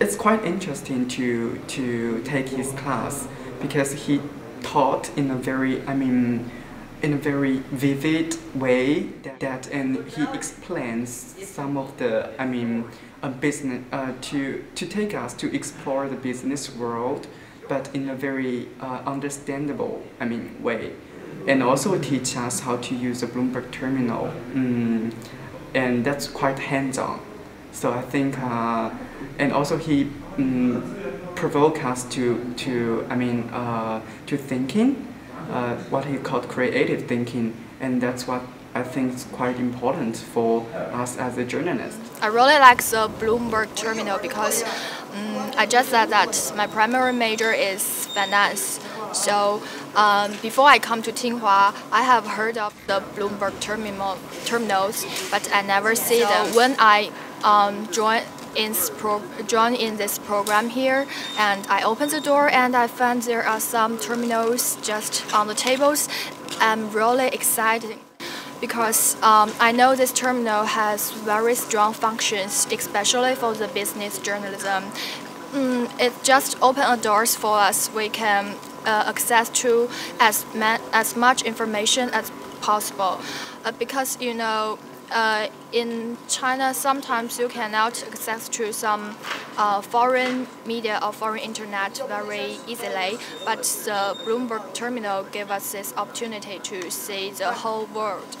it's quite interesting to to take his class because he taught in a very I mean in a very vivid way that, that and he explains some of the I mean a business uh, to to take us to explore the business world but in a very uh, understandable I mean way. And also teach us how to use a Bloomberg terminal. Mm, and that's quite hands-on so I think uh, and also he mm, provoke us to to I mean uh, to thinking uh, what he called creative thinking, and that's what I think is quite important for us as a journalist. I really like the Bloomberg terminal because um, I just said that my primary major is finance. So um, before I come to Tsinghua, I have heard of the Bloomberg terminal terminals, but I never see them. When I um, joined in join in this program here and I opened the door and I found there are some terminals just on the tables. I'm really excited because um, I know this terminal has very strong functions, especially for the business journalism. Mm, it just opened a doors for us. We can uh, access to as, as much information as possible uh, because you know uh, in China, sometimes you cannot access to some uh, foreign media or foreign internet very easily. But the Bloomberg terminal gave us this opportunity to see the whole world.